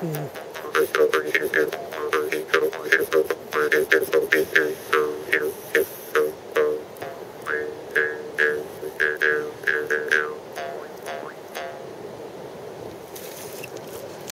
Mm.